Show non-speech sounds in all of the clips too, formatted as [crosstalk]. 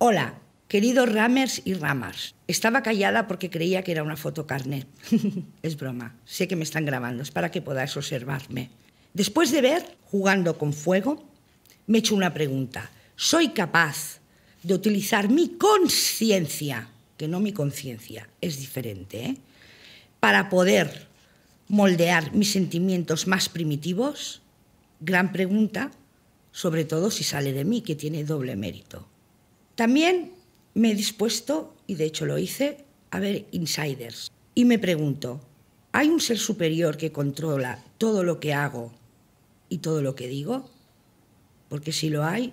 Hola, queridos Ramers y Ramas. Estaba callada porque creía que era una foto carnet. [laughs] es broma, sé que me están grabando, es para que podáis observarme. Después de ver Jugando con Fuego, me he hecho una pregunta. ¿Soy capaz de utilizar mi conciencia, que no mi conciencia, es diferente, ¿eh? para poder moldear mis sentimientos más primitivos? Gran pregunta, sobre todo si sale de mí, que tiene doble mérito. También me he dispuesto, y de hecho lo hice, a ver insiders. Y me pregunto, ¿hay un ser superior que controla todo lo que hago y todo lo que digo? Porque si lo hay,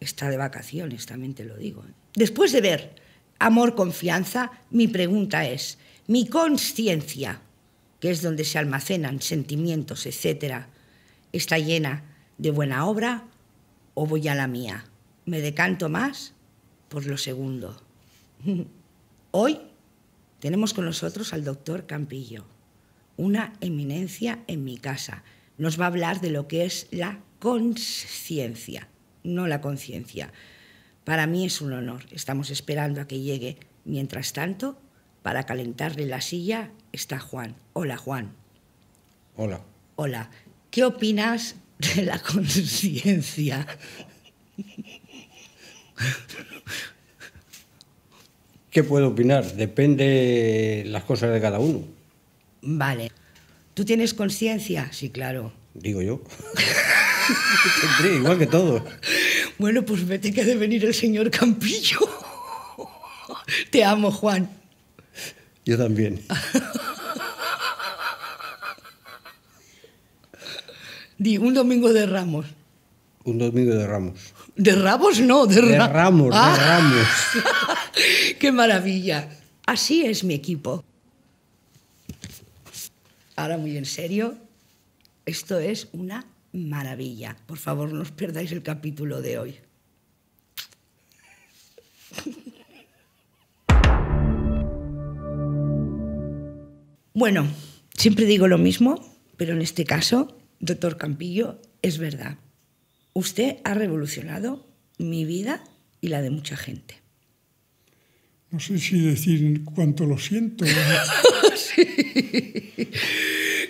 está de vacaciones, también te lo digo. ¿eh? Después de ver amor, confianza, mi pregunta es, mi conciencia, que es donde se almacenan sentimientos, etcétera, está llena de buena obra o voy a la mía? Me decanto más por lo segundo. [laughs] Hoy tenemos con nosotros al doctor Campillo, una eminencia en mi casa. Nos va a hablar de lo que es la conciencia, no la conciencia. Para mí es un honor. Estamos esperando a que llegue. Mientras tanto, para calentarle la silla está Juan. Hola, Juan. Hola. Hola. ¿Qué opinas de la [laughs] conciencia? ¿Qué puedo opinar? Depende las cosas de cada uno. Vale. ¿Tú tienes conciencia? Sí, claro. Digo yo. [laughs] Tendré, igual que todo. Bueno, pues vete que ha de venir el señor Campillo. Te amo, Juan. Yo también. Di, un domingo de Ramos. Un domingo de Ramos. ¿De Ramos? No, de, De Ra- Ramos, de Ah, Ramos. [laughs] ¡Qué maravilla! Así es mi equipo. Ahora muy en serio, esto es una maravilla. Por favor, no os perdáis el capítulo de hoy. [laughs] Bueno, siempre digo lo mismo, pero en este caso, doctor Campillo, es verdad. Usted ha revolucionado mi vida y la de mucha gente. No sé si decir cuánto lo siento. [laughs]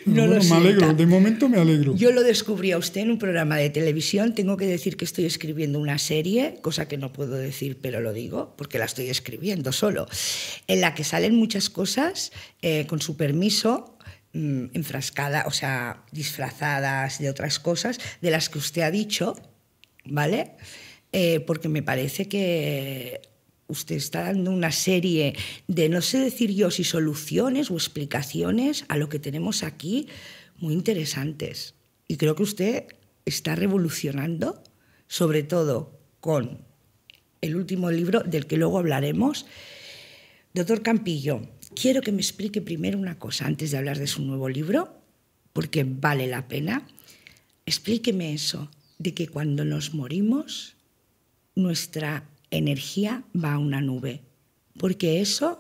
Pero No lo me alegro, de momento me alegro. Yo lo descubrí a usted en un programa de televisión. Tengo que decir que estoy escribiendo una serie, cosa que no puedo decir, pero lo digo, porque la estoy escribiendo solo, en la que salen muchas cosas eh, con su permiso, mm, enfrascadas, o sea, disfrazadas de otras cosas, de las que usted ha dicho, ¿vale? Eh, porque me parece que usted está dando una serie de, no sé decir yo si soluciones o explicaciones a lo que tenemos aquí muy interesantes. Y creo que usted está revolucionando, sobre todo con el último libro del que luego hablaremos. Doctor Campillo, quiero que me explique primero una cosa antes de hablar de su nuevo libro, porque vale la pena. Explíqueme eso, de que cuando nos morimos, nuestra energía va a una nube. Porque eso,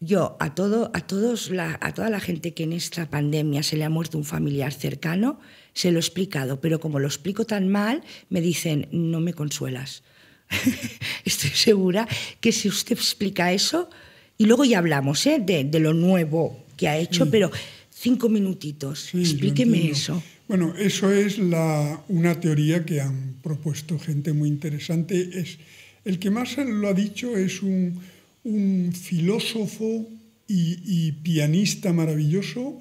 yo a, todo, a, todos la, a toda la gente que en esta pandemia se le ha muerto un familiar cercano, se lo he explicado, pero como lo explico tan mal, me dicen, no me consuelas. [laughs] Estoy segura que si usted explica eso, y luego ya hablamos ¿eh? de, de lo nuevo que ha hecho, pero cinco minutitos, Sí, explíqueme eso. Bueno, eso es la, una teoría que han propuesto gente muy interesante. Es, el que más lo ha dicho es un, un filósofo y, y pianista maravilloso,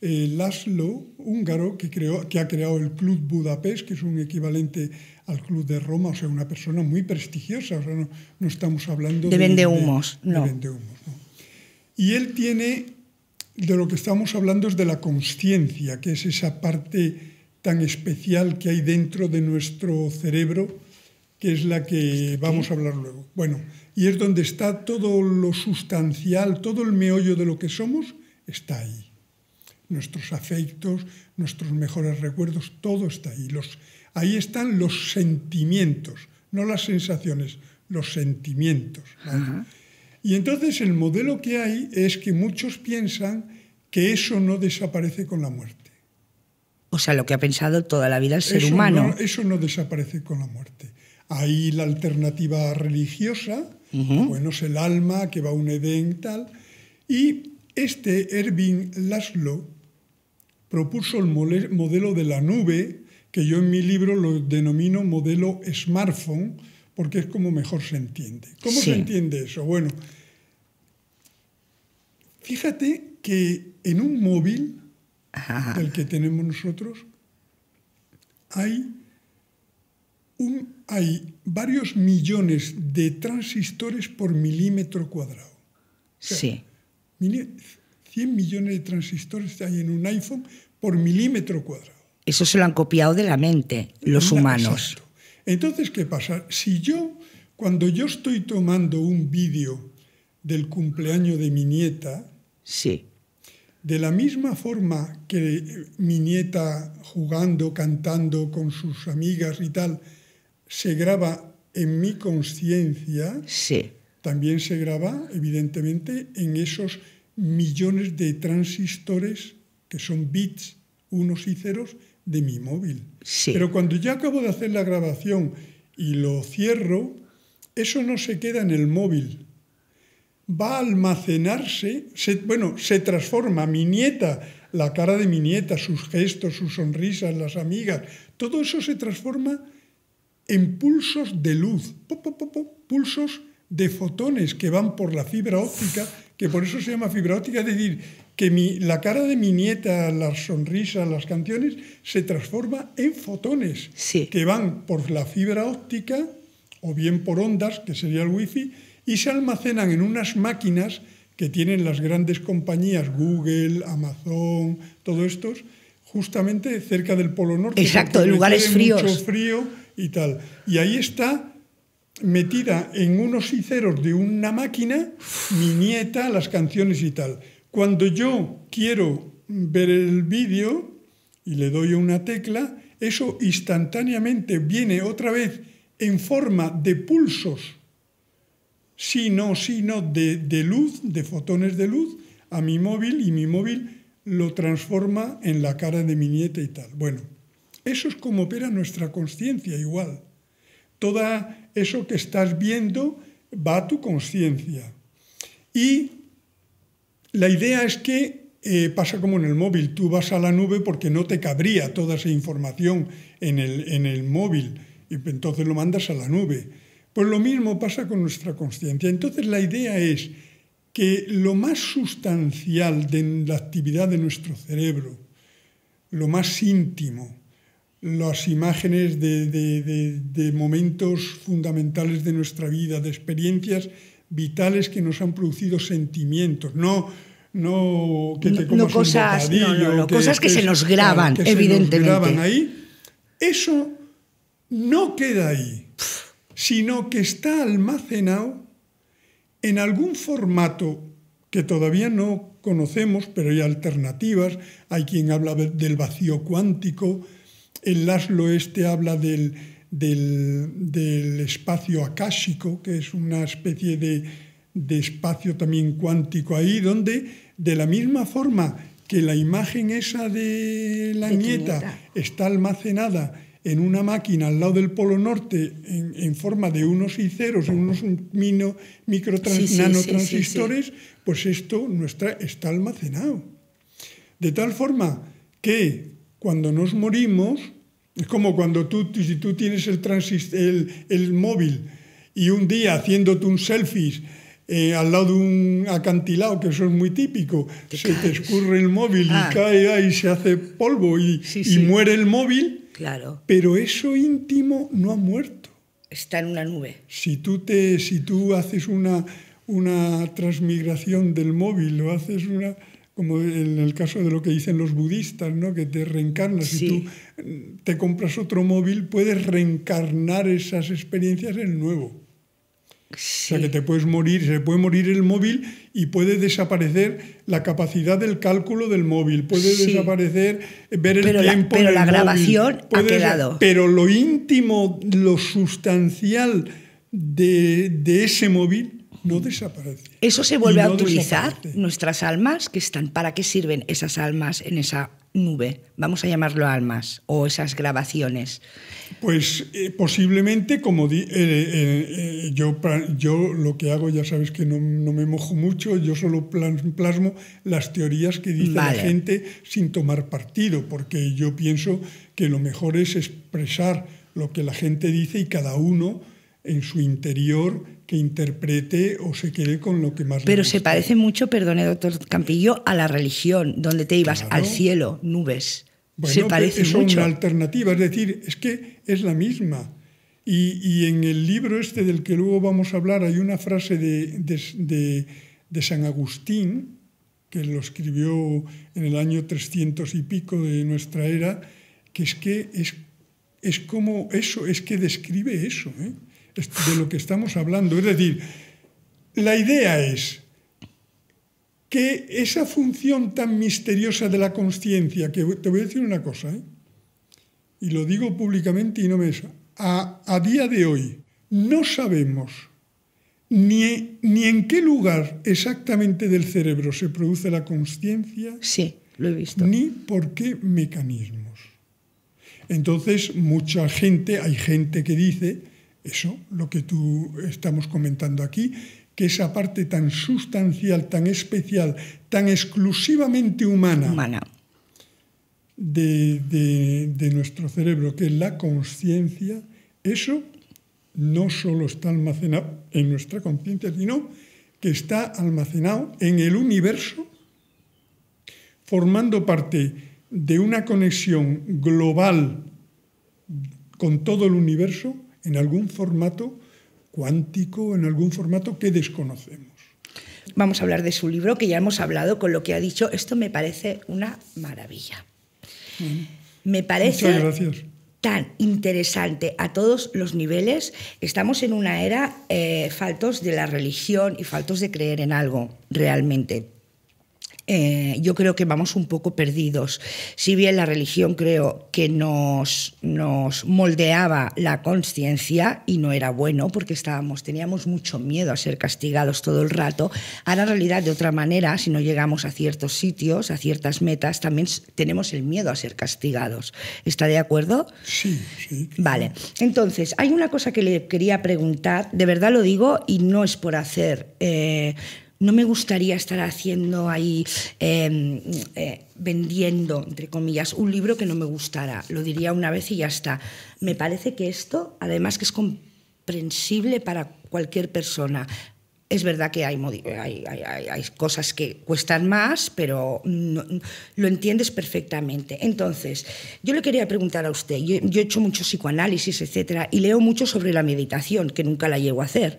eh, Laszlo, húngaro, que, creó, que ha creado el Club Budapest, que es un equivalente al Club de Roma, o sea, una persona muy prestigiosa. O sea, no, no estamos hablando De vendehumos, de- de no. vendehumos, no. Y él tiene de lo que estamos hablando es de la conciencia, que es esa parte tan especial que hay dentro de nuestro cerebro, que es la que vamos a hablar luego. Bueno, y es donde está todo lo sustancial, todo el meollo de lo que somos, está ahí. Nuestros afectos, nuestros mejores recuerdos, todo está ahí. Los, ahí están los sentimientos, no las sensaciones, los sentimientos. ¿vale? Y entonces el modelo que hay es que muchos piensan que eso no desaparece con la muerte. O sea, lo que ha pensado toda la vida el ser Eso humano. No, eso no desaparece con la muerte. Hay la alternativa religiosa, bueno, es el alma que va a un Edén tal. Y este Erving Laszlo propuso el modelo de la nube, que yo en mi libro lo denomino modelo smartphone, porque es como mejor se entiende. ¿Cómo se entiende eso? Bueno, fíjate que en un móvil, del que tenemos nosotros, hay, un, hay varios millones de transistores por milímetro cuadrado. sí. 100 millones de transistores hay en un iPhone por milímetro cuadrado. Eso se lo han copiado de la mente los humanos. Entonces, ¿qué pasa? Si yo, cuando yo estoy tomando un vídeo del cumpleaños de mi nieta, sí. de la misma forma que mi nieta jugando, cantando con sus amigas y tal, se graba en mi conciencia, sí. también se graba, evidentemente, en esos millones de transistores que son bits, unos y ceros, de mi móvil. Pero cuando ya acabo de hacer la grabación y lo cierro, eso no se queda en el móvil. Va a almacenarse, bueno, se transforma mi nieta, la cara de mi nieta, sus gestos, sus sonrisas, las amigas, todo eso se transforma en pulsos de luz, pulsos de fotones que van por la fibra óptica, que por eso se llama fibra óptica, es decir, que la cara de mi nieta, las sonrisas, las canciones, se transforma en fotones que van por la fibra óptica o bien por ondas, que sería el wifi, y se almacenan en unas máquinas que tienen las grandes compañías, Google, Amazon, todos estos, justamente cerca del Polo Norte. Exacto, en lugares fríos. Mucho frío y tal. Y ahí está metida en unos hiceros de una máquina mi nieta, las canciones y tal. Cuando yo quiero ver el vídeo y le doy una tecla, eso instantáneamente viene otra vez en forma de pulsos, sino, sino de, de luz, de fotones de luz, a mi móvil y mi móvil lo transforma en la cara de mi nieta y tal. Bueno, eso es como opera nuestra conciencia igual. Todo eso que estás viendo va a tu conciencia. Y la idea es que eh, pasa como en el móvil, tú vas a la nube porque no te cabría toda esa información en el, en el móvil y entonces lo mandas a la nube. Pues lo mismo pasa con nuestra conciencia. Entonces la idea es que lo más sustancial de la actividad de nuestro cerebro, lo más íntimo, las imágenes de, momentos fundamentales de nuestra vida, de experiencias vitales que nos han producido sentimientos, no, no que te comas cosas, un cosas que, se nos graban, evidentemente. graban ahí. Eso no queda ahí, sino que está almacenado en algún formato que todavía no conocemos, pero hay alternativas. Hay quien habla del vacío cuántico, el Laszlo este habla del, del, espacio akáshico, que es una especie de, espacio también cuántico ahí, donde de la misma forma que la imagen esa de la nieta, está almacenada en una máquina al lado del Polo Norte en, forma de unos y ceros, en unos mino, micro nanotransistores, pues esto nuestra, está almacenado. De tal forma que cuando nos morimos, es como cuando tú, si tú tienes el, el, el móvil y un día haciéndote un selfie eh, al lado de un acantilado, que eso es muy típico, se te escurre el móvil y ah. cae ahí, se hace polvo y, y muere el móvil. Claro. Pero eso íntimo no ha muerto. Está en una nube. Si tú, te, si tú haces una, una transmigración del móvil o haces una como en el caso de lo que dicen los budistas, ¿no? que te reencarnas. Si tú te compras otro móvil, puedes reencarnar esas experiencias en el O sea, que te puedes morir, se puede morir el móvil y puede desaparecer la capacidad del cálculo del móvil, puede desaparecer ver el tiempo. pero la grabación ha quedado. Pero lo íntimo, lo sustancial de, de ese móvil no desaparece. ¿Eso se vuelve a utilizar? ¿Nuestras almas que están? ¿Para qué sirven esas almas en esa nube? Vamos a llamarlo almas o esas grabaciones. Pues eh, posiblemente, como di, eh, eh, yo, yo lo que hago, ya sabes que no, me mojo mucho, yo solo plasmo las teorías que dice la gente sin tomar partido, porque yo pienso que lo mejor es expresar lo que la gente dice y cada uno en su interior que interprete o se quede con lo que más Pero se parece mucho, perdone, doctor Campillo, a la religión, donde te ibas al cielo, nubes. se parece es mucho. una alternativa, es decir, es que es la misma. Y, en el libro este del que luego vamos a hablar hay una frase de, de, de, San Agustín, que lo escribió en el año 300 y pico de nuestra era, que es que es, es como eso, es que describe eso. ¿eh? De lo que estamos hablando. Es decir, la idea es que esa función tan misteriosa de la conciencia, que te voy a decir una cosa, ¿eh? y lo digo públicamente y no me... A, a día de hoy no sabemos ni, ni en qué lugar exactamente del cerebro se produce la conciencia. Sí, lo he visto. Ni por qué mecanismos. Entonces, mucha gente, hay gente que dice eso, lo que tú estamos comentando aquí, que esa parte tan sustancial, tan especial, tan exclusivamente humana, De, de, nuestro cerebro, que es la conciencia, eso no solo está almacenado en nuestra conciencia, sino que está almacenado en el universo, formando parte de una conexión global con todo el universo en algún formato cuántico, en algún formato que desconocemos. Vamos a hablar de su libro, que ya hemos hablado con lo que ha dicho. Esto me parece una maravilla. Me parece tan interesante a todos los niveles. Estamos en una era eh, faltos de la religión y faltos de creer en algo realmente. Eh, yo creo que vamos un poco perdidos. Si bien la religión creo que nos, nos moldeaba la conciencia y no era bueno porque estábamos, teníamos mucho miedo a ser castigados todo el rato, ahora en realidad de otra manera, si no llegamos a ciertos sitios, a ciertas metas, también tenemos el miedo a ser castigados. ¿Está de acuerdo? Sí, sí. Vale. Entonces, hay una cosa que le quería preguntar, de verdad lo digo y no es por hacer... Eh, no me gustaría estar haciendo ahí, em, eh, vendiendo, entre comillas, un libro que no me gustara. Lo diría una vez y ya está. Me parece que esto, además que es comprensible para cualquier persona, es verdad que hay, hay, cosas que cuestan más, pero lo entiendes perfectamente. Entonces, yo le quería preguntar a usted, yo, he hecho mucho psicoanálisis, etcétera, y leo mucho sobre la meditación, que nunca la llego a hacer,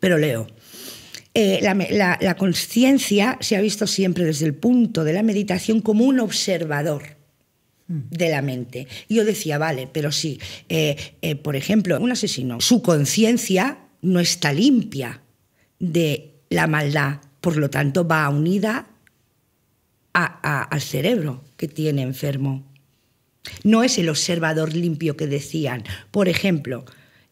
pero leo. Eh, la, conciencia se ha visto siempre desde el punto de la meditación como un observador de la mente. Y yo decía, vale, pero sí, eh, eh, por ejemplo, un asesino, su conciencia no está limpia de la maldad, por lo tanto va unida al cerebro que tiene enfermo. No es el observador limpio que decían. Por ejemplo,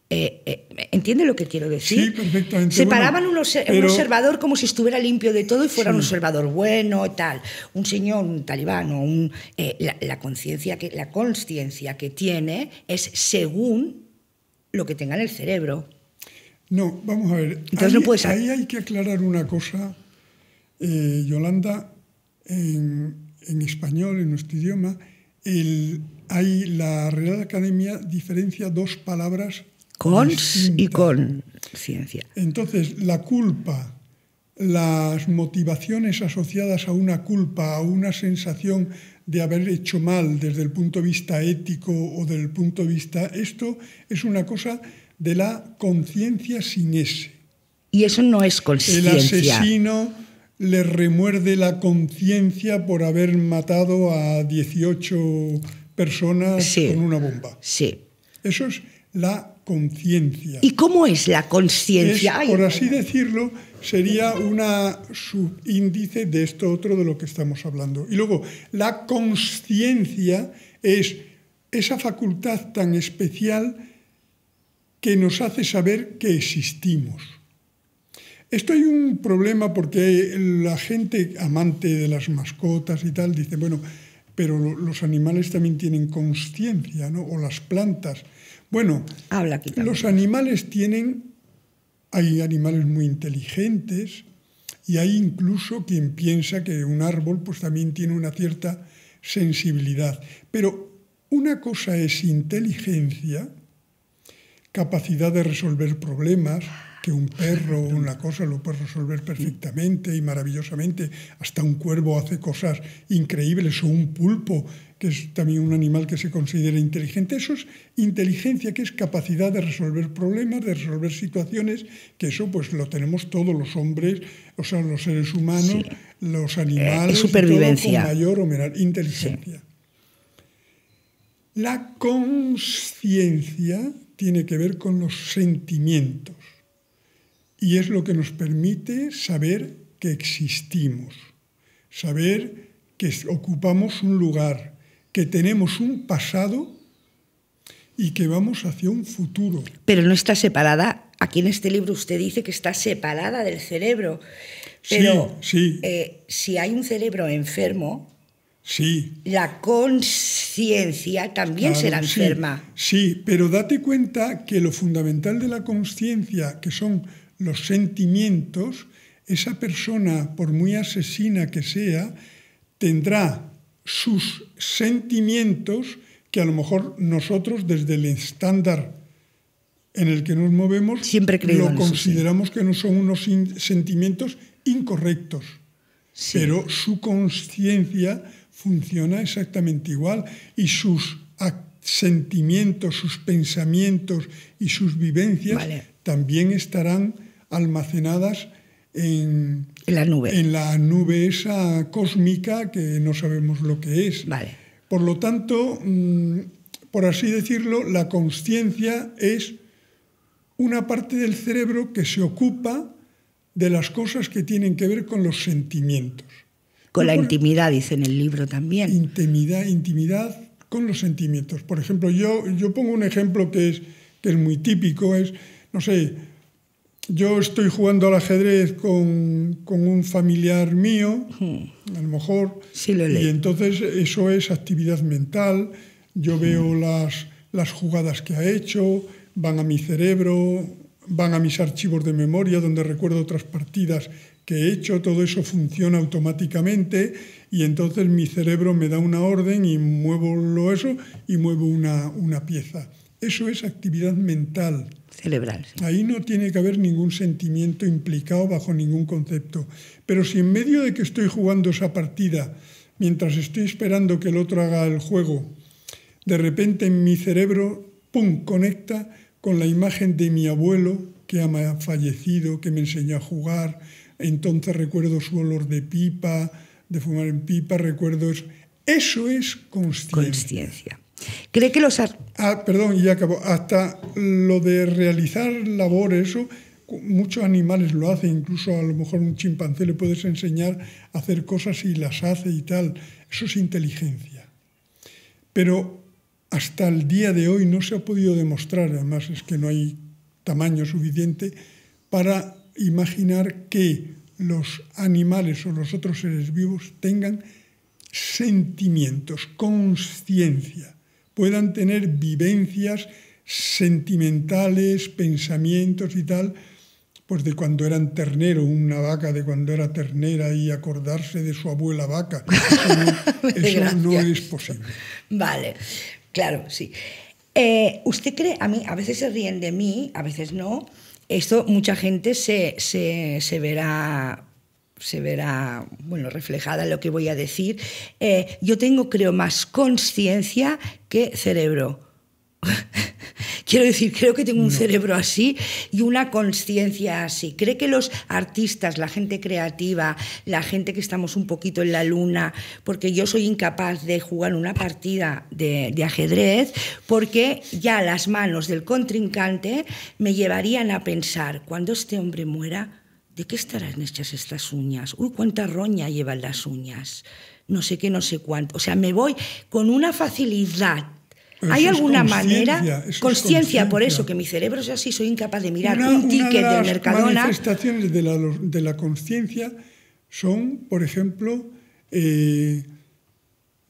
eh, eh, ¿Entiende lo que quiero decir? Sí, perfectamente. Separaban un, observador como si estuviera limpio de todo y fuera un observador bueno, tal. Un señor, un talibán o un, eh, la, conciencia que la consciencia que tiene es según lo que tenga en el cerebro. No, vamos a ver. Entonces ahí, hay que aclarar una cosa, Yolanda, en, en, español, en nuestro idioma, el, hay la Real Academia diferencia dos palabras con y con ciencia. Entonces, la culpa, las motivaciones asociadas a una culpa, a una sensación de haber hecho mal desde el punto de vista ético o del punto de vista... Esto es una cosa de la conciencia sin ese. Y eso no es conciencia. El asesino le remuerde la conciencia por haber matado a 18 personas con una bomba. Sí. Eso es la conciencia. ¿Y cómo es la conciencia? Por así decirlo, sería una subíndice de esto otro de lo que estamos hablando. Y luego, la conciencia es esa facultad tan especial que nos hace saber que existimos. Esto hay un problema porque la gente amante de las mascotas y tal dice, bueno, pero los animales también tienen conciencia, ¿no? O las plantas. Bueno, Habla aquí también. los animales tienen, hay animales muy inteligentes y hay incluso quien piensa que un árbol pues también tiene una cierta sensibilidad. Pero una cosa es inteligencia, capacidad de resolver problemas, que un perro o una cosa lo puede resolver perfectamente y maravillosamente. Hasta un cuervo hace cosas increíbles o un pulpo, que es también un animal que se considera inteligente. Eso es inteligencia, que es capacidad de resolver problemas, de resolver situaciones, que eso pues lo tenemos todos los hombres, o sea, los seres humanos, los animales, Eh, supervivencia. con mayor o menor inteligencia. La conciencia tiene que ver con los sentimientos y es lo que nos permite saber que existimos, saber que ocupamos un lugar, que tenemos un pasado y que vamos hacia un futuro. Pero no está separada. Aquí en este libro usted dice que está separada del cerebro. Pero sí, sí. eh, si hay un cerebro enfermo, Sí. la conciencia también Claro, será sí, enferma. Sí, pero date cuenta que lo fundamental de la conciencia, que son los sentimientos, esa persona, por muy asesina que sea, tendrá sus sentimientos que a lo mejor nosotros desde el estándar en el que nos movemos Siempre lo consideramos que no son unos in- sentimientos incorrectos. Sí. Pero su conciencia funciona exactamente igual y sus sentimientos, sus pensamientos y sus vivencias Vale. también estarán almacenadas en, la nube. en la nube esa cósmica que no sabemos lo que es. Vale. Por lo tanto, mm, por así decirlo, la conciencia es una parte del cerebro que se ocupa de las cosas que tienen que ver con los sentimientos. Con la intimidad, dice en el libro también. Intimidad, intimidad con los sentimientos. Por ejemplo, yo, yo pongo un ejemplo que es, que es muy típico, es, no sé, yo estoy jugando al ajedrez con, con un familiar mío, a lo mejor, Sí, lo y entonces eso es actividad mental, yo veo las, las jugadas que ha hecho, van a mi cerebro, van a mis archivos de memoria donde recuerdo otras partidas que he hecho, todo eso funciona automáticamente y entonces mi cerebro me da una orden y muevo lo eso y muevo una, una pieza. Eso es actividad mental. Cerebral. sí. Ahí no tiene que haber ningún sentimiento implicado bajo ningún concepto. Pero si en medio de que estoy jugando esa partida, mientras estoy esperando que el otro haga el juego, de repente en mi cerebro, ¡pum!, conecta con la imagen de mi abuelo que ha fallecido, que me enseñó a jugar. Entonces recuerdo su olor de pipa, de fumar en pipa, recuerdo eso. Eso es consciencia. Conciencia. ¿Cree que los Ah, perdón, ya acabo. Hasta lo de realizar labores, eso muchos animales lo hacen, incluso a lo mejor un chimpancé le puedes enseñar a hacer cosas y las hace y tal. Eso es inteligencia. Pero hasta el día de hoy no se ha podido demostrar, además es que no hay tamaño suficiente para imaginar que los animales o los otros seres vivos tengan sentimientos, conciencia, puedan tener vivencias sentimentales, pensamientos y tal, pues de cuando eran ternero, una vaca de cuando era ternera y acordarse de su abuela vaca. [laughs] Eso no, eso no Gracias. es posible. Vale, claro, sí. Eh, ¿Usted cree, a mí, a veces se ríen de mí, a veces no, esto mucha gente se, se, se verá se verá bueno reflejada en lo que voy a decir. Eh, yo tengo creo más conciencia que cerebro. [laughs] Quiero decir, creo que tengo un cerebro así y una conciencia así. ¿Cree que los artistas, la gente creativa, la gente que estamos un poquito en la luna, porque yo soy incapaz de jugar una partida de, de ajedrez, porque ya las manos del contrincante me llevarían a pensar, cuando este hombre muera, ¿de qué estarán hechas estas uñas? Uy, cuánta roña llevan las uñas. No sé qué, no sé cuánto. O sea, me voy con una facilidad ¿Hay alguna manera? Consciencia, por eso, que mi cerebro es así, soy incapaz de mirar Una- un ticket de de las Mercadona. manifestaciones de la, de la conciencia son, por ejemplo, eh,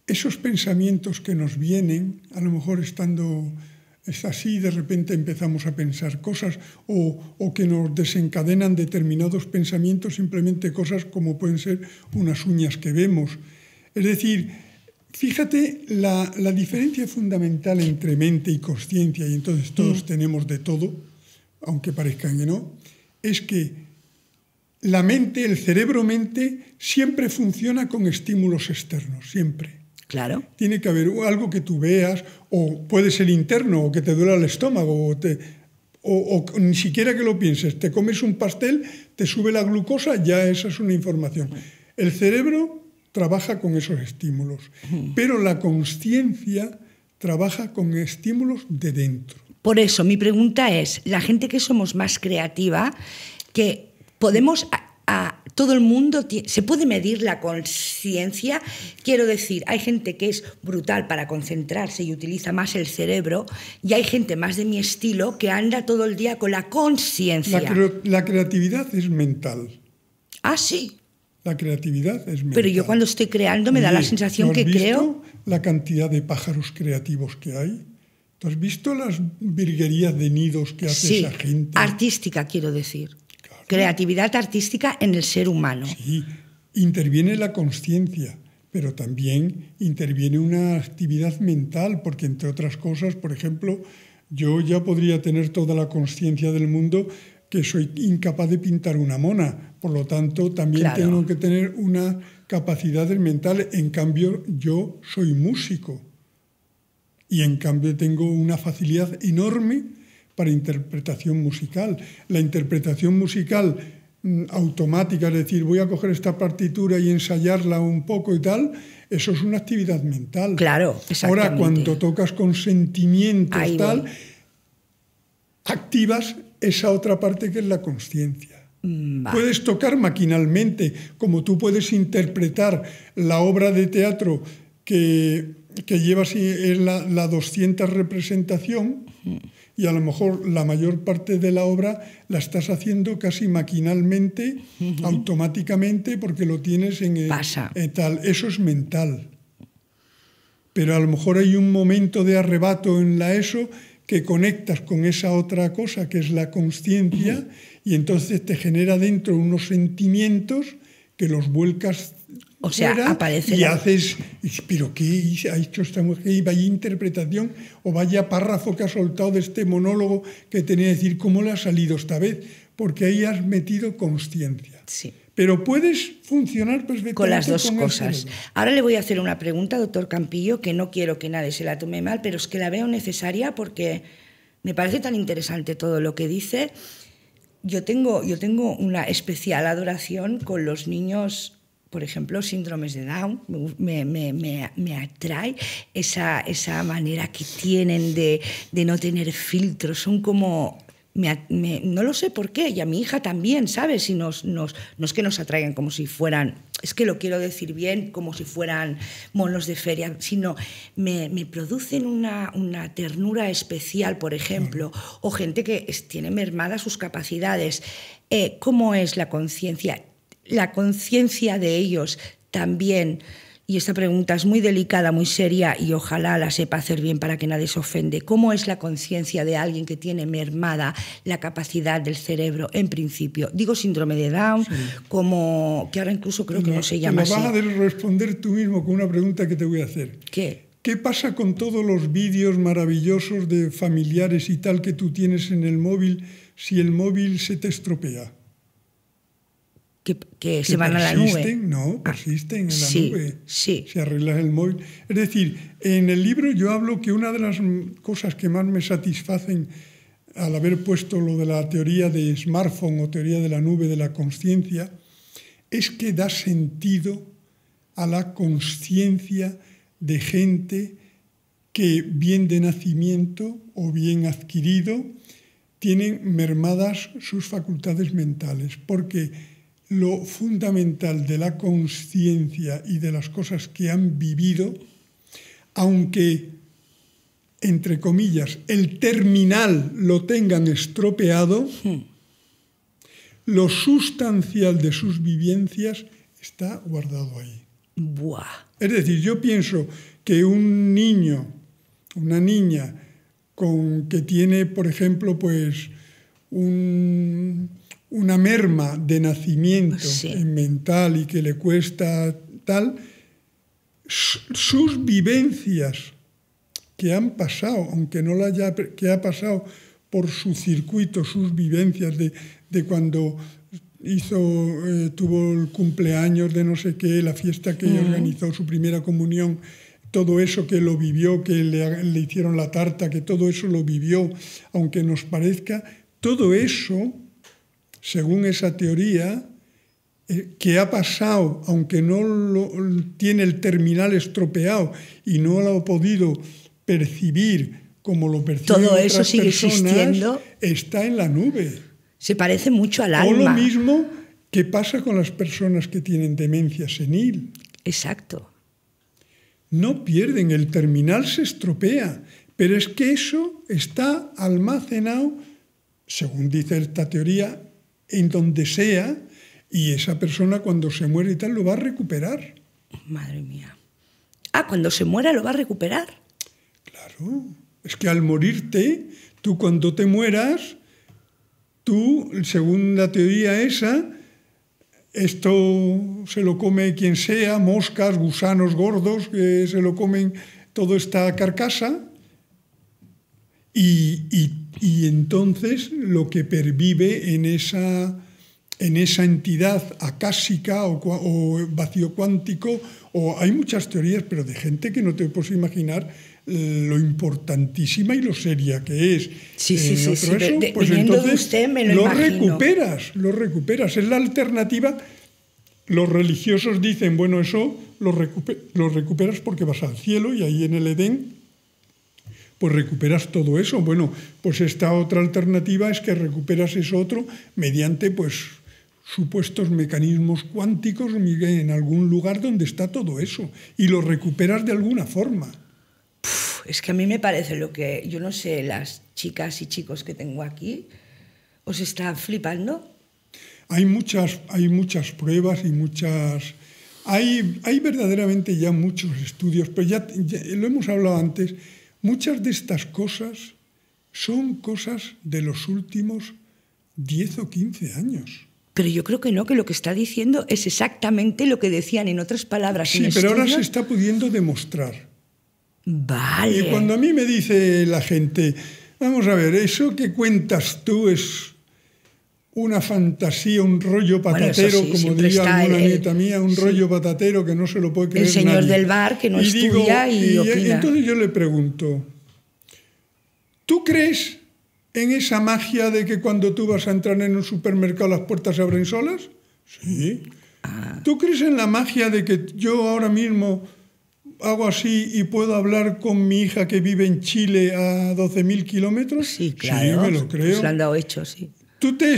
esos pensamientos que nos vienen, a lo mejor estando es así, de repente empezamos a pensar cosas o, o que nos desencadenan determinados pensamientos, simplemente cosas como pueden ser unas uñas que vemos. Es decir, fíjate la, la diferencia fundamental entre mente y conciencia, y entonces todos tenemos de todo, aunque parezcan que no, es que la mente, el cerebro-mente, siempre funciona con estímulos externos, siempre. Claro. Tiene que haber algo que tú veas, o puede ser interno, o que te duela el estómago, o, te, o, o ni siquiera que lo pienses. Te comes un pastel, te sube la glucosa, ya esa es una información. El cerebro trabaja con esos estímulos, pero la conciencia trabaja con estímulos de dentro. Por eso, mi pregunta es, la gente que somos más creativa, que podemos... A, a, todo el mundo se puede medir la conciencia. Quiero decir, hay gente que es brutal para concentrarse y utiliza más el cerebro, y hay gente más de mi estilo que anda todo el día con la conciencia. La, cre la, creatividad es mental. Ah, sí. La creatividad es mental. Pero yo cuando estoy creando me da la sensación ¿tú has que visto creo. La cantidad de pájaros creativos que hay. ¿Tú has visto las virguerías de nidos que hace sí, esa gente? Artística, quiero decir. Creatividad artística en el ser humano. Sí, interviene la conciencia, pero también interviene una actividad mental, porque entre otras cosas, por ejemplo, yo ya podría tener toda la conciencia del mundo que soy incapaz de pintar una mona, por lo tanto también Claro. tengo que tener una capacidad mental, en cambio yo soy músico y en cambio tengo una facilidad enorme para interpretación musical. La interpretación musical mm, automática, es decir, voy a coger esta partitura y ensayarla un poco y tal, eso es una actividad mental. Claro, exactamente. Ahora, cuando tocas con sentimientos Ahí tal, voy. activas esa otra parte que es la conciencia. Mm. Puedes tocar maquinalmente, como tú puedes interpretar la obra de teatro que, que lleva si es la, la 200 representación y a lo mejor la mayor parte de la obra la estás haciendo casi maquinalmente, automáticamente, porque lo tienes en el, Pasa. en tal. Eso es mental. Pero a lo mejor hay un momento de arrebato en la ESO que conectas con esa otra cosa que es la conciencia y entonces te genera dentro unos sentimientos que los vuelcas O sea, fuera aparece y la- haces, pero ¿qué ha hecho esta mujer? Y vaya interpretación o vaya párrafo que ha soltado de este monólogo que tenía que decir, ¿cómo le ha salido esta vez? Porque ahí has metido conciencia. Sí. Pero puedes funcionar perfectamente Con las dos con el cosas. Ahora le voy a hacer una pregunta, doctor Campillo, que no quiero que nadie se la tome mal, pero es que la veo necesaria porque me parece tan interesante todo lo que dice. Yo tengo, yo tengo una especial adoración con los niños, por ejemplo, síndromes de Down. Me, me- me- me atrae esa, esa manera que tienen de, de no tener filtros. Son como me at- me- no lo sé por qué, y a mi hija también, ¿sabes? Y nos, nos, no es que nos atraigan como si fueran, es que lo quiero decir bien, como si fueran monos de feria, sino me, me producen una, una ternura especial, por ejemplo, o gente que es- tiene mermadas sus capacidades. Eh, ¿Cómo es la conciencia? La conciencia de ellos también. Y esta pregunta es muy delicada, muy seria y ojalá la sepa hacer bien para que nadie se ofende. ¿Cómo es la conciencia de alguien que tiene mermada la capacidad del cerebro en principio? Digo síndrome de Down, como que ahora incluso creo que no se llama Te lo vas así. a responder tú mismo con una pregunta que te voy a hacer. ¿Qué? ¿Qué pasa con todos los vídeos maravillosos de familiares y tal que tú tienes en el móvil si el móvil se te estropea? Que, que ¿Que se van a la persisten? nube. No, Ah, persisten en la sí, nube. sí. Si arreglas el móvil. Es decir, en el libro yo hablo que una de las cosas que más me satisfacen al haber puesto lo de la teoría de smartphone o teoría de la nube de la conciencia es que da sentido a la conciencia de gente que bien de nacimiento o bien adquirido tienen mermadas sus facultades mentales, porque lo fundamental de la conciencia y de las cosas que han vivido, aunque entre comillas, el terminal lo tengan estropeado, lo sustancial de sus vivencias está guardado ahí. Buah. Es decir, yo pienso que un niño, una niña, con, que tiene, por ejemplo, pues un, una merma de nacimiento Sí. mental y que le cuesta tal, sus vivencias que han pasado, aunque no la haya, que ha pasado por su circuito, sus vivencias de, de cuando hizo, eh, tuvo el cumpleaños de no sé qué, la fiesta que organizó, su primera comunión, todo eso que lo vivió, que le, le hicieron la tarta, que todo eso lo vivió, aunque nos parezca, todo eso, según esa teoría, eh, que ha pasado, aunque no lo, tiene el terminal estropeado y no lo ha podido percibir como lo perciben Todo eso otras sigue personas, existiendo. está en la nube. Se parece mucho al O lo alma. mismo que pasa con las personas que tienen demencia senil. Exacto. No pierden, el terminal se estropea, pero es que eso está almacenado, según dice esta teoría, en donde sea, y esa persona cuando se muere y tal lo va a recuperar. Madre mía. Ah, cuando se muera lo va a recuperar. Claro, es que al morirte, tú cuando te mueras, tú, según la teoría esa, esto se lo come quien sea, moscas, gusanos gordos, que se lo comen toda esta carcasa, y, y- y entonces lo que pervive en esa, en esa entidad acásica o, vacío cuántico, o hay muchas teorías, pero de gente que no te puedes imaginar eh, lo importantísima y lo seria que es. Sí, sí, En sí, otro sí, de- pues de entonces usted me lo recuperas, lo recuperas. Es la alternativa. Los religiosos dicen, bueno, eso lo, recupe- lo recuperas porque vas al cielo y ahí en el Edén pues recuperas todo eso. Bueno, pues esta otra alternativa es que recuperas eso otro mediante pues supuestos mecanismos cuánticos en algún lugar donde está todo eso y lo recuperas de alguna forma. Uf, es que a mí me parece lo que, yo no sé, las chicas y chicos que tengo aquí, ¿os está flipando? Hay muchas, hay muchas pruebas y muchas... Hay, hay verdaderamente ya muchos estudios, pero ya, ya lo hemos hablado antes, muchas de estas cosas son cosas de los últimos 10 o 15 años. Pero yo creo que no, que lo que está diciendo es exactamente lo que decían en otras palabras. Sí, en pero ahora se está pudiendo demostrar. Vale. Y cuando a mí me dice la gente, vamos a ver, eso que cuentas tú es una fantasía, un rollo Bueno, patatero, sí, como diría alguna el- nieta mía, un sí. rollo patatero que no se lo puede creer señor nadie. del bar que no Y digo, estudia y opina. entonces yo le pregunto, ¿tú crees en esa magia de que cuando tú vas a entrar en un supermercado las puertas se abren solas? Sí. Ah. ¿Tú crees en la magia de que yo ahora mismo hago así y puedo hablar con mi hija que vive en Chile a 12.000 kilómetros? Sí, claro. me lo pues creo. lo han dado hecho, sí. ¿Tú, te,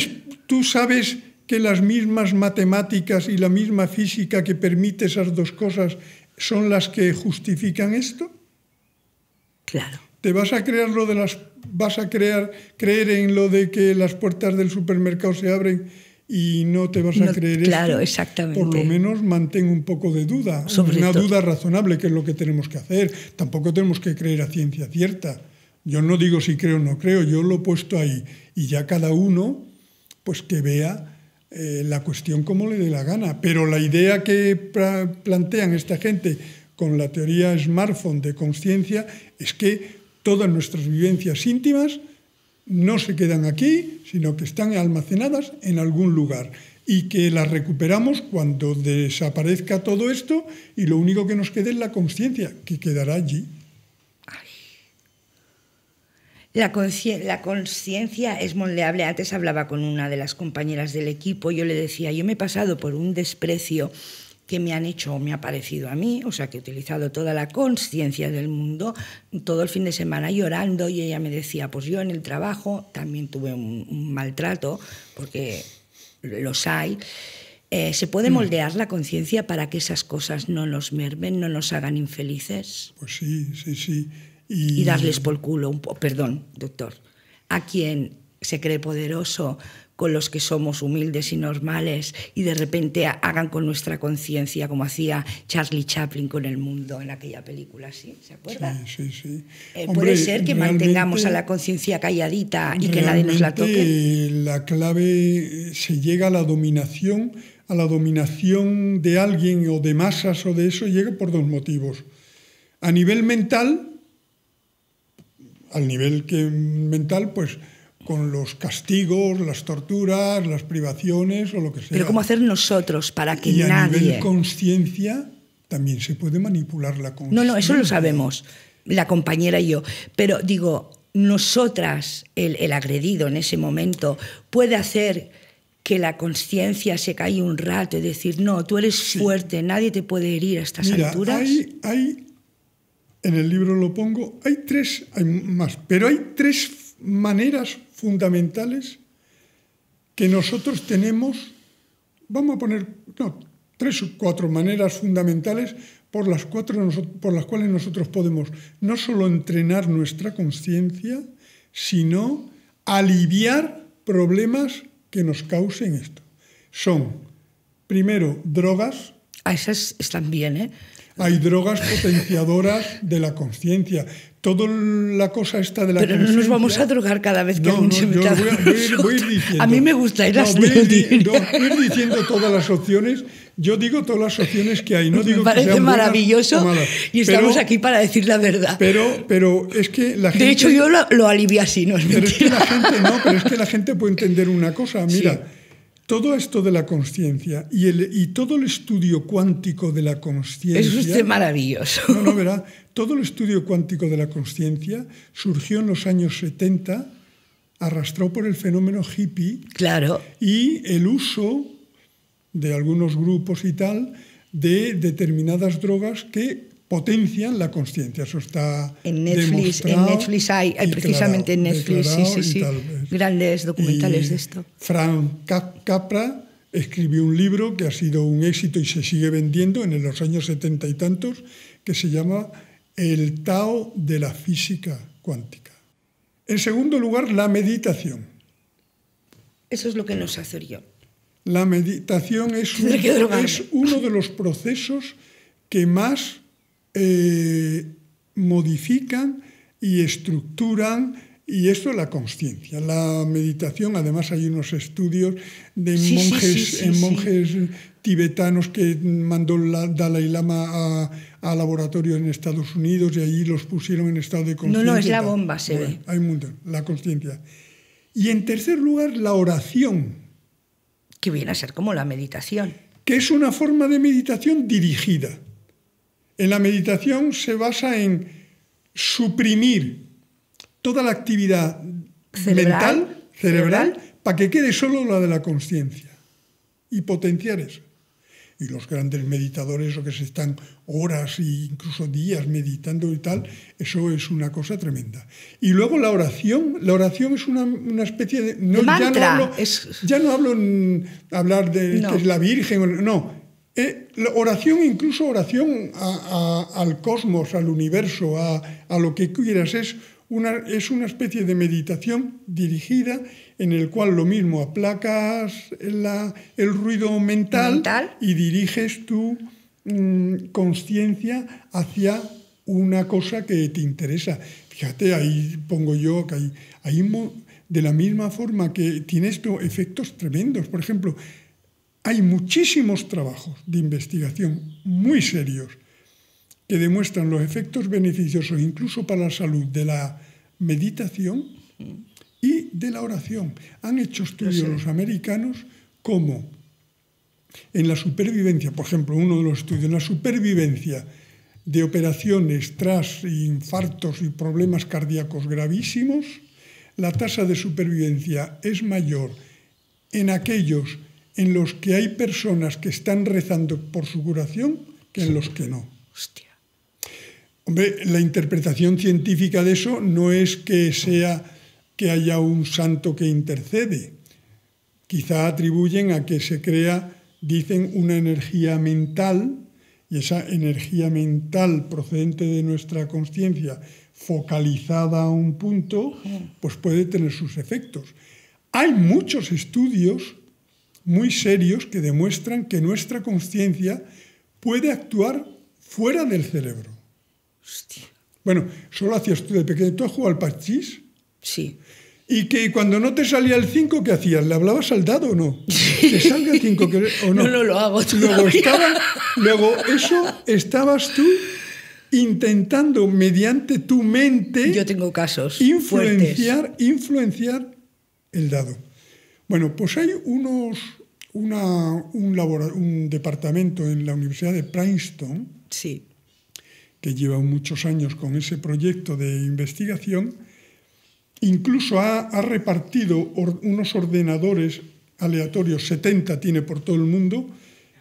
¿Tú sabes que las mismas matemáticas y la misma física que permite esas dos cosas son las que justifican esto? Claro. ¿Te vas a lo de las vas a crear creer en lo de que las puertas del supermercado se abren y no te vas a No, creer claro, esto? exactamente. Por lo menos mantén un poco de duda, Sobre una todo. duda razonable que es lo que tenemos que hacer. Tampoco tenemos que creer a ciencia cierta. Yo no digo si creo o no creo, yo lo he puesto ahí y ya cada uno pues que vea eh, la cuestión como le dé la gana. Pero la idea que plantean esta gente con la teoría smartphone de conciencia es que todas nuestras vivencias íntimas no se quedan aquí, sino que están almacenadas en algún lugar y que las recuperamos cuando desaparezca todo esto y lo único que nos quede es la conciencia, que quedará allí. La conciencia es moldeable. Antes hablaba con una de las compañeras del equipo, yo le decía, yo me he pasado por un desprecio que me han hecho o me ha parecido a mí, o sea, que he utilizado toda la conciencia del mundo, todo el fin de semana llorando y ella me decía, pues yo en el trabajo también tuve un, un maltrato, porque los hay. Eh, ¿Se puede moldear la conciencia para que esas cosas no nos mermen, no nos hagan infelices? Pues sí, sí, sí. Y, y darles por culo, un po perdón, doctor, a quien se cree poderoso con los que somos humildes y normales y de repente hagan con nuestra conciencia como hacía Charlie Chaplin con el mundo en aquella película, ¿sí? ¿Se acuerda? Sí, sí, sí. Eh, Hombre, puede ser que mantengamos a la conciencia calladita y que nadie nos la toque. La clave se llega a la dominación, a la dominación de alguien o de masas o de eso llega por dos motivos. A nivel mental, al nivel que mental, pues con los castigos, las torturas, las privaciones o lo que sea. Pero ¿cómo hacer nosotros para que y nadie... a nivel conciencia también se puede manipular la conciencia. No, no, eso lo sabemos, la compañera y yo. Pero digo, nosotras, el, el agredido en ese momento, puede hacer que la conciencia se caiga un rato y decir, no, tú eres sí. fuerte, nadie te puede herir a estas Mira, alturas. Hay, hay, en el libro lo pongo, hay tres, hay más, pero hay tres maneras fundamentales que nosotros tenemos, vamos a poner, no, tres o cuatro maneras fundamentales por las, cuatro, por las cuales nosotros podemos no solo entrenar nuestra conciencia, sino aliviar problemas que nos causen esto. Son, primero, drogas. Ah, esas están bien, ¿eh? Hay drogas potenciadoras de la conciencia. Toda la cosa está de la Pero no nos vamos a drogar cada vez que no, no, yo voy, a, voy, voy diciendo. Mí me gusta ir no, voy, a ir, no, voy ir diciendo todas las opciones. Yo digo todas las opciones que hay. No digo me parece que sean maravilloso malas, y estamos pero, aquí para decir la verdad. Pero, pero es que la gente. De hecho, yo lo, lo alivié así, no es Pero mentira. es que la gente no, pero es que la gente puede entender una cosa. Mira. Sí. Todo esto de la conciencia y, el, y todo el estudio cuántico de la conciencia... Es usted maravilloso. No, no, verá. Todo el estudio cuántico de la conciencia surgió en los años 70, arrastrado por el fenómeno hippie. Claro. Y el uso de algunos grupos y tal de determinadas drogas que potencian la conciencia. Eso está en Netflix. En Netflix hay, hay precisamente en Netflix, sí, sí, grandes documentales y de esto. Frank Capra escribió un libro que ha sido un éxito y se sigue vendiendo en los años setenta y tantos, que se llama El Tao de la física cuántica. En segundo lugar, la meditación. Eso es lo que nos hace yo. La meditación es, [laughs] un, es uno de los procesos que más eh, modifican y estructuran y esto es la conciencia. La meditación, además hay unos estudios de sí, monjes, sí, sí, en monjes tibetanos que mandó la Dalai Lama a, a, laboratorios en Estados Unidos y allí los pusieron en estado de conciencia. No, no, es la bomba, se bueno, ve. Hay un mundo, la conciencia. Y en tercer lugar, la oración. Que viene a ser como la meditación. Que es una forma de meditación dirigida. En la meditación se basa en suprimir toda la actividad cerebral, mental, cerebral, cerebral, para que quede solo la de la conciencia y potenciar eso. Y los grandes meditadores, o que se están horas e incluso días meditando y tal, eso es una cosa tremenda. Y luego la oración, la oración es una, una especie de... No, ya, no hablo, es... ya no hablo en hablar de no. que es la Virgen, no, eh, la oración, incluso oración a, a, al cosmos, al universo, a, a, lo que quieras, es una, es una especie de meditación dirigida en el cual lo mismo aplacas la, el ruido mental, mental, y diriges tu mmm, conciencia hacia una cosa que te interesa. Fíjate, ahí pongo yo que hay, hay de la misma forma que tiene esto efectos tremendos. Por ejemplo, hay muchísimos trabajos de investigación muy serios que demuestran los efectos beneficiosos incluso para la salud de la meditación y de la oración. Han hecho estudios los americanos como en la supervivencia, por ejemplo, uno de los estudios, en la supervivencia de operaciones tras infartos y problemas cardíacos gravísimos, la tasa de supervivencia es mayor en aquellos en los que hay personas que están rezando por su curación que en los que no. Hostia. Hombre, la interpretación científica de eso no es que sea que haya un santo que intercede. Quizá atribuyen a que se crea, dicen, una energía mental y esa energía mental procedente de nuestra conciencia focalizada a un punto, pues puede tener sus efectos. Hay muchos estudios muy serios que demuestran que nuestra conciencia puede actuar fuera del cerebro. Hostia. Bueno, solo hacías tú de pequeño. ¿Tú has jugado al parchís? Sí. Y que cuando no te salía el 5, ¿qué hacías? ¿Le hablabas al dado o no? [laughs] Que salga el 5 o no. No, no lo hago Luego, estaba, luego eso estabas tú intentando mediante tu mente Yo tengo casos fuertes. influenciar, influenciar el dado. Bueno, pues hay unos, una- un, labora- un departamento en la Universidad de Princeton Sí. que lleva muchos años con ese proyecto de investigación, incluso ha, ha repartido or- unos ordenadores aleatorios, 70 tiene por todo el mundo,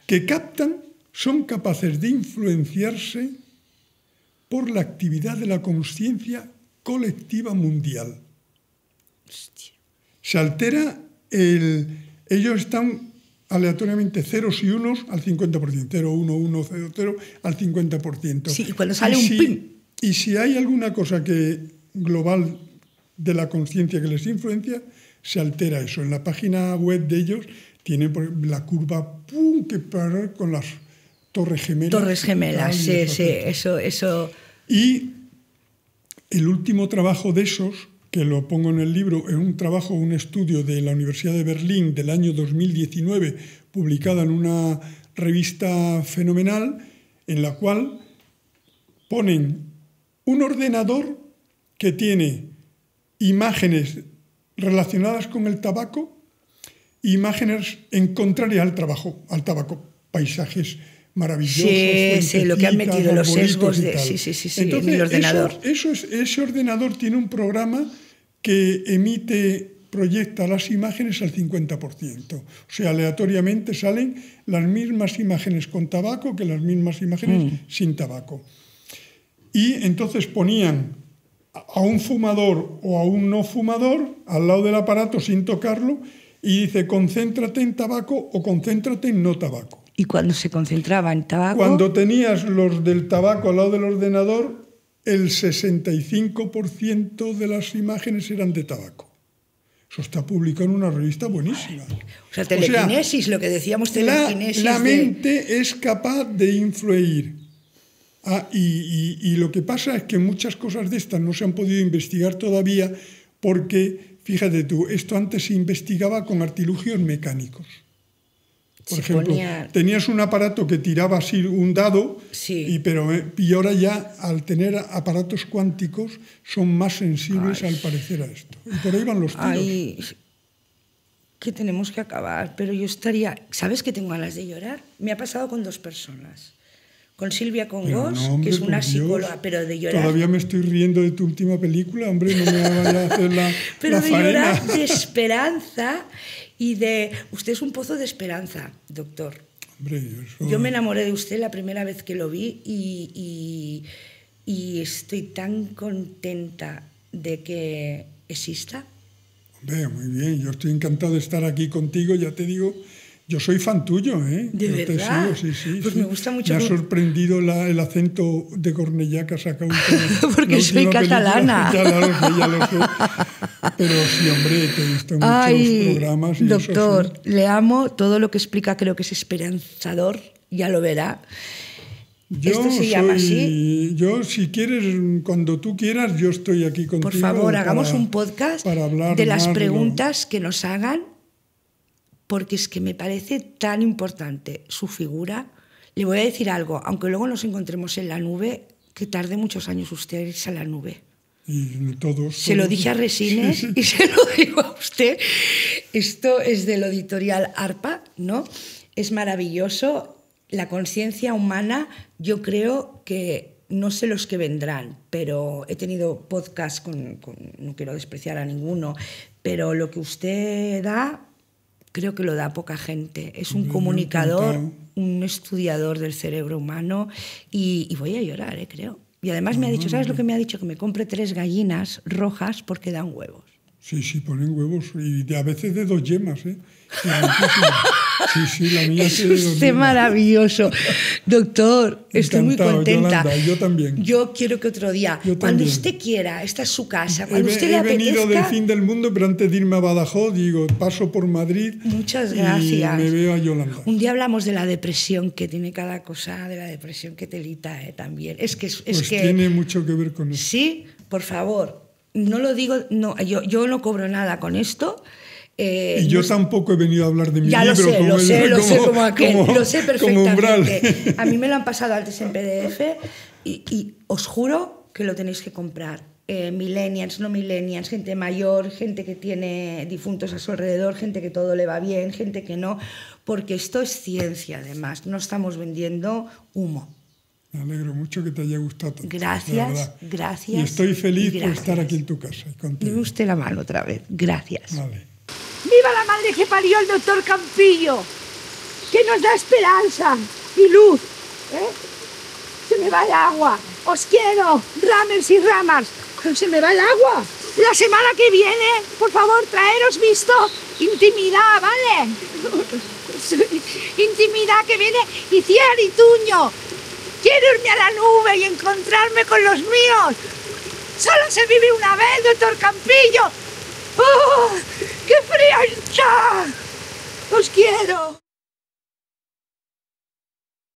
que captan, son capaces de influenciarse por la actividad de la conciencia colectiva mundial. Se altera el... Ellos están aleatoriamente ceros y unos al 50%, 0, 1, 1, 0, 0 al 50%. Sí, y cuando sale un si- pin. Y si hay alguna cosa que global de la conciencia que les influencia, se altera eso. En la página web de ellos tienen la curva pum, que para con las torres gemelas. Torres gemelas, y sí, sí, eso, eso. Y el último trabajo de esos, que lo pongo en el libro, es un trabajo, un estudio de la Universidad de Berlín del año 2019, publicado en una revista fenomenal, en la cual ponen un ordenador que tiene imágenes relacionadas con el tabaco, imágenes en contraria al trabajo, al tabaco, paisajes maravillosos. Sí, sí, lo que han metido, los sesgos de- sí, sí, sí, sí, en Entonces, el ordenador. Eso, eso es, ese ordenador tiene un programa que emite, proyecta las imágenes al 50%. O sea, aleatoriamente salen las mismas imágenes con tabaco que las mismas imágenes Mm. sin tabaco. Y entonces ponían a un fumador o a un no fumador al lado del aparato sin tocarlo y dice concéntrate en tabaco o concéntrate en no tabaco. Y cuando se concentraba en tabaco. Cuando tenías los del tabaco al lado del ordenador, el 65% de las imágenes eran de tabaco. Eso está publicado en una revista buenísima. o sea, telequinesis, lo que decíamos, la, telequinesis. la de- mente es capaz de influir. Ah, y, y- y lo que pasa es que muchas cosas de estas no se han podido investigar todavía porque, fíjate tú, esto antes se investigaba con artilugios mecánicos. Por Se ejemplo, ponía- tenías un aparato que tiraba así un dado, Sí. y, pero, eh, y ahora ya al tener aparatos cuánticos son más sensibles al parecer a esto. Y por ahí van los tiros. Ay, que tenemos que acabar, pero yo estaría... ¿Sabes que tengo ganas de llorar? Me ha pasado con dos personas. Con Silvia Congos, no, que es una Dios. psicóloga, pero de llorar... Todavía me estoy riendo de tu última película, hombre, no me vayas a hacer la, [laughs] pero la de faena. llorar de [laughs] esperanza y de... Usted es un pozo de esperanza, doctor. Hombre, eso- Yo me enamoré de usted la primera vez que lo vi y, y- y estoy tan contenta de que exista. Hombre, muy bien, yo estoy encantado de estar aquí contigo, ya te digo, yo soy fan tuyo, ¿eh? ¿De Yo te verdad? sigo, sí, sí, Pues sí. me gusta mucho Me ha sorprendido la- el acento de Cornellá que ha sacado [laughs] Porque soy película. catalana. [laughs] Ya lo sé, ya lo sé. Pero sí, hombre, te he visto muchos Ay, programas. Y eso doctor, sí. le amo. Todo lo que explica creo que es esperanzador. Ya lo verá. Yo Esto se llama así. Yo, si quieres, cuando tú quieras, yo estoy aquí contigo. Por favor, para- hagamos un podcast para hablar de las lo- preguntas que nos hagan, porque es que me parece tan importante su figura. Le voy a decir algo, aunque luego nos encontremos en la nube, que tarde muchos años usted irse a la nube. Y todos. Se lo dije a [laughs] Resines Sí, sí. y se lo digo a usted. Esto es del editorial ARPA, ¿no? Es maravilloso. La conciencia humana, yo creo que no sé los que vendrán, pero he tenido podcast con, con- no quiero despreciar a ninguno, pero lo que usted da, creo que lo da poca gente. Es un comunicador, un estudiador del cerebro humano y, y voy a llorar, eh, creo. Y además me ha dicho, ¿sabes lo que me ha dicho? Que me compre tres gallinas rojas porque dan huevos. Sí, sí, ponen huevos y a veces de dos yemas, ¿eh? Sí, muchísimas. Sí, sí, la mía Es usted maravilloso. Doctor, estoy muy contenta. Yolanda, yo también. Yo quiero que otro día, cuando usted quiera, esta es su casa, cuando usted le he venido del apetezca. fin del mundo, pero antes de irme a Badajoz, digo, paso por Madrid. Muchas Y gracias. me veo a Yolanda. Un día hablamos de la depresión que tiene cada cosa, de la depresión que telita eh, también. Es que es, es Pues que tiene mucho que ver con eso. sí, por favor, no lo digo, no, yo, yo no cobro nada con esto. Eh, Y yo no- tampoco he venido a hablar de mi ya lo libro sé, como lo el- sé, lo sé como- como aquel, como- lo sé como perfectamente. [laughs] A mí me lo han pasado antes en PDF y, y os juro que lo tenéis que comprar. Eh, millennials, no millennials, gente mayor, gente que tiene difuntos a su alrededor, gente que todo le va bien, gente que no, porque esto es ciencia además, no estamos vendiendo humo. Me alegro mucho que te haya gustado tanto. Gracias, gracias Y estoy feliz y por estar gracias. aquí en tu casa y usted la mano otra vez. Gracias. Vale. ¡Viva la madre que parió el doctor Campillo! Que nos da esperanza y luz. ¿eh? Se me va el agua. Os quiero, ramers y ramas. Pero se me va el agua. La semana que viene, por favor, traeros visto intimidad, ¿vale? [laughs] intimidad que viene y Tuño. Quiero irme a la nube y encontrarme con los míos. Solo se vive una vez, doctor Campillo. ¡Oh! ¡Qué fría está! ¡Os quiero!